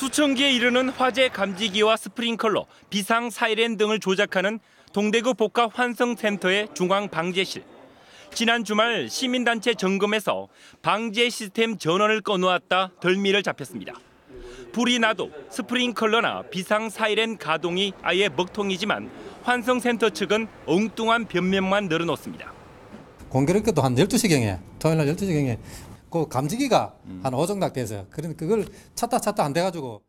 수천 개에 이르는 화재 감지기와 스프링클러, 비상 사이렌 등을 조작하는 동대구 복합 환성센터의 중앙 방제실. 지난 주말 시민단체 점검에서 방제 시스템 전원을 꺼놓았다 덜미를 잡혔습니다. 불이 나도 스프링클러나 비상 사이렌 가동이 아예 먹통이지만 환성센터 측은 엉뚱한 변명만 늘어놓습니다. 공교롭게도 한 12시경에 토요일 날 12시경에 그 감지기가 한 오작동 돼서 그런 그걸 찾다 찾다 안 돼가지고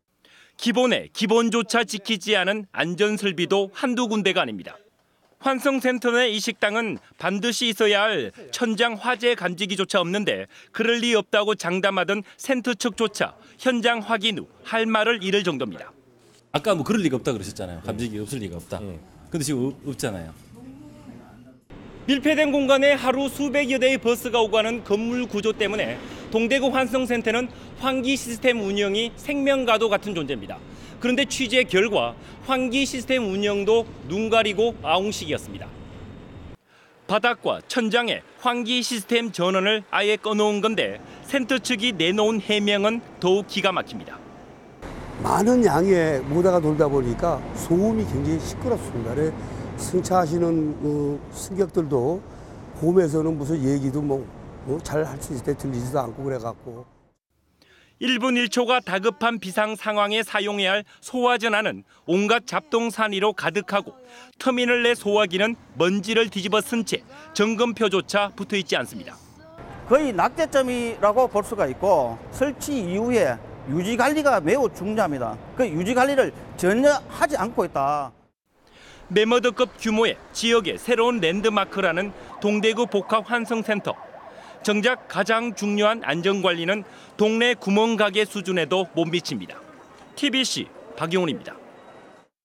기본에 기본조차 지키지 않은 안전 설비도 한두 군데가 아닙니다. 환승센터 내 이 식당은 반드시 있어야 할 천장 화재 감지기조차 없는데 그럴 리 없다고 장담하던 센터 측조차 현장 확인 후 할 말을 잃을 정도입니다. 아까 뭐 그럴 리가 없다 그러셨잖아요. 감지기 없을 리가 없다. 근데 지금 없- 없잖아요. 밀폐된 공간에 하루 수백여 대의 버스가 오고 가는 건물 구조 때문에 동대구 환성센터는 환기 시스템 운영이 생명과도 같은 존재입니다. 그런데 취재 결과 환기 시스템 운영도 눈 가리고 아웅식이었습니다. 바닥과 천장에 환기 시스템 전원을 아예 꺼놓은 건데 센터 측이 내놓은 해명은 더욱 기가 막힙니다. 많은 양의 모다가 돌다 보니까 소음이 굉장히 시끄럽습니다. 승차하시는 어, 승객들도 홈에서는 무슨 얘기도 뭐 잘 할 수 있을 때 들리지도 않고 그래갖고 1분 1초가 다급한 비상 상황에 사용해야 할 소화전화는 온갖 잡동사니로 가득하고 터미널 내 소화기는 먼지를 뒤집어 쓴 채 점검표조차 붙어 있지 않습니다. 거의 낙제점이라고 볼 수가 있고 설치 이후에 유지 관리가 매우 중요합니다. 그 유지 관리를 전혀 하지 않고 있다. 메머드급 규모의 지역의 새로운 랜드마크라는 동대구 복합 환성센터. 정작 가장 중요한 안전관리는 동네 구멍가게 수준에도 못 미칩니다. TBC 박용훈입니다.